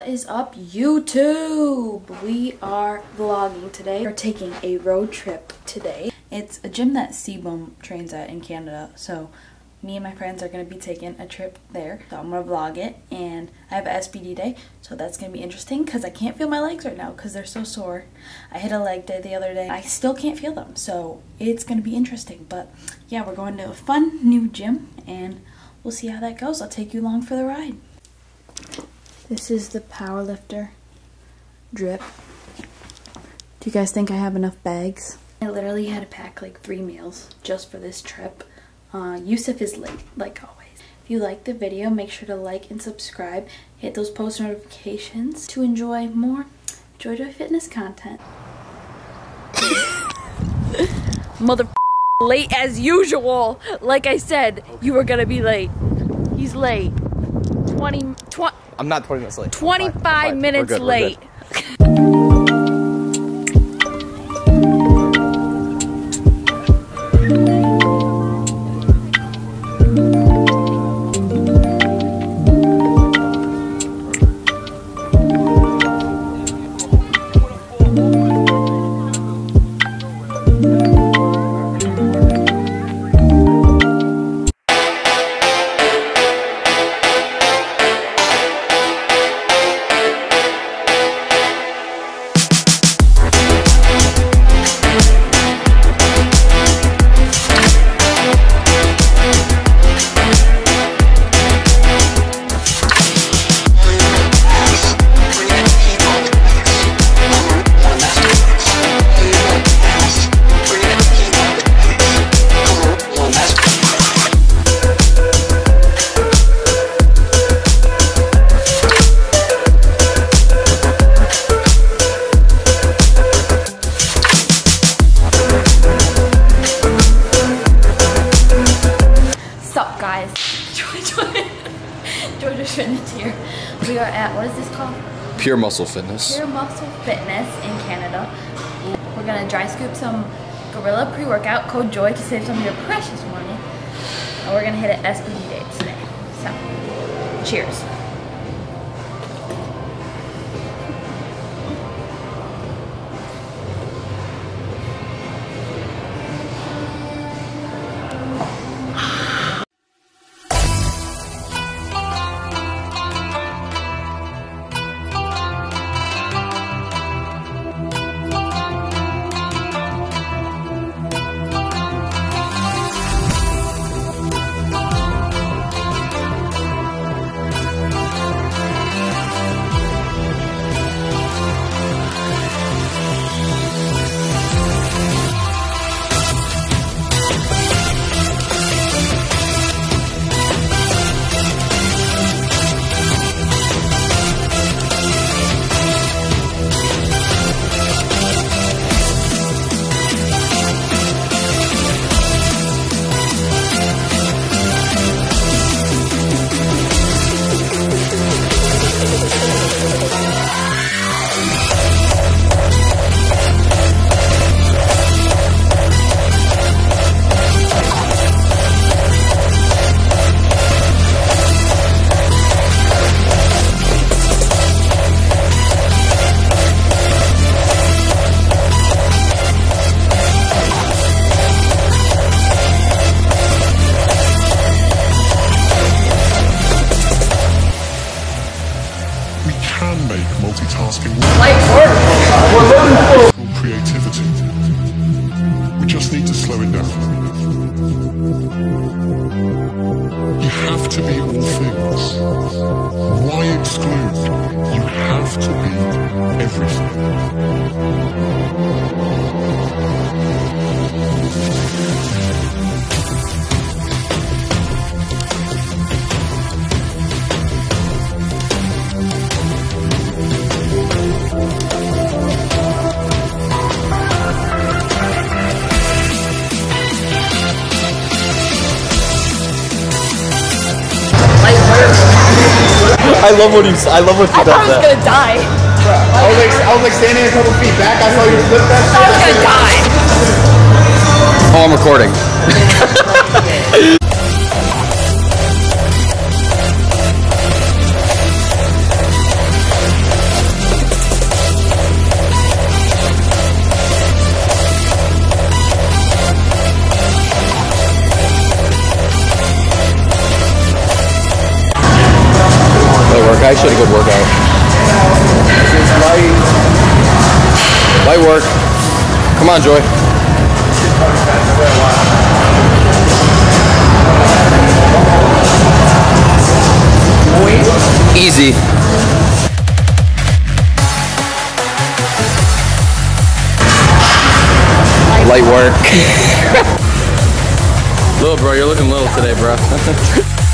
What is up YouTube? We are vlogging today. We're taking a road trip today. It's a gym that Sebum trains at in Canada. So me and my friends are going to be taking a trip there. So I'm going to vlog it and I have a SBD day. So that's going to be interesting because I can't feel my legs right now because they're so sore. I hit a leg day the other day. I still can't feel them. So it's going to be interesting. But yeah, we're going to a fun new gym and we'll see how that goes. I'll take you along for the ride. This is the power lifter drip. Do you guys think I have enough bags? I literally had to pack like three meals just for this trip. Uh, Yusuf is late, like always. If you like the video, make sure to like and subscribe. Hit those post notifications to enjoy more Joy Joy Fitness content. Mother late as usual. Like I said, you were gonna be late. He's late. 20, 20 I'm not 20 minutes late. 25 Fine, fine. We're minutes late. Joy Fitness here. We are at, what is this called? Pure muscle fitness. Pure Muscle Fitness in Canada. We're gonna dry scoop some Gorilla pre-workout, code JOY to save some of your precious money. And we're gonna hit an SBD day today. So, cheers. Can make multitasking work. creativity. We just need to slow it down. You have to be all things. Why exclude? You have to be everything. I love what he's. I love what he I thought I was does. gonna die. I was like, I was like standing a couple feet back. I saw you flip that. I was gonna die. Oh, I'm recording. Light work. Come on, Joy. Easy. Light work. little bro, you're looking little today, bro.